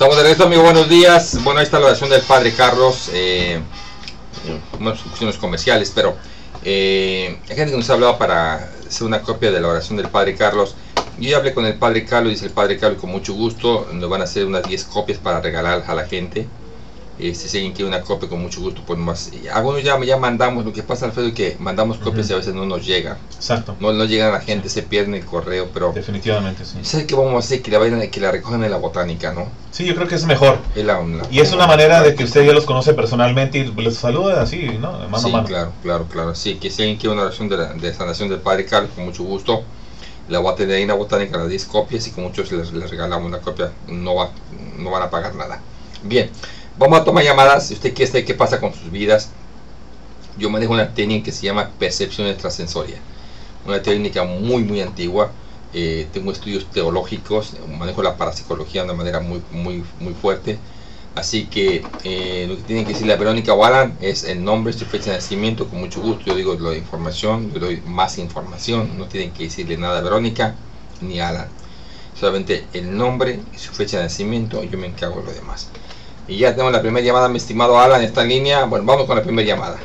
Estamos de regreso, amigo. Buenos días. Bueno, ahí está la oración del Padre Carlos. Eh, unas cuestiones comerciales, pero eh, hay gente que nos ha hablado para hacer una copia de la oración del Padre Carlos. Yo ya hablé con el Padre Carlos, dice el Padre Carlos, con mucho gusto. Nos van a hacer unas 10 copias para regalar a la gente. Este, si alguien quiere una copia, con mucho gusto, pues más. Algunos ya, ya mandamos, lo que pasa, Alfredo, es que mandamos copias y a veces no nos llega. Exacto. No, no llegan a la gente, se pierde el correo, pero. Definitivamente, sí. ¿Sabes qué vamos a hacer? Que la, vayan, que la recojan en la botánica, ¿no? Sí, yo creo que es mejor. Es la- la- Y es una manera de que usted ya los conoce personalmente y les saluda así, ¿no? Mano sí, a mano. claro, claro, claro. Sí, que si alguien quiere una oración de, la, de sanación del Padre Carlos, con mucho gusto, la voy a tener ahí en la botánica, las 10 copias, y con muchos les, les regalamos una copia, no, va, no van a pagar nada. Bien, vamos a tomar llamadas. Si usted quiere saber qué pasa con sus vidas, yo manejo una técnica que se llama percepción extrasensoria. Una técnica muy, muy antigua. Eh, tengo estudios teológicos, manejo la parapsicología de una manera muy, muy, muy fuerte. Así que eh, lo que tienen que decirle a Verónica o Alan es el nombre, su fecha de nacimiento, con mucho gusto. Yo digo la información, yo doy más información. No tienen que decirle nada a Verónica ni a Alan. Solamente el nombre y su fecha de nacimiento, yo me encargo de lo demás. Y ya tenemos la primera llamada, mi estimado Alan, está en línea. Bueno, vamos con la primera llamada.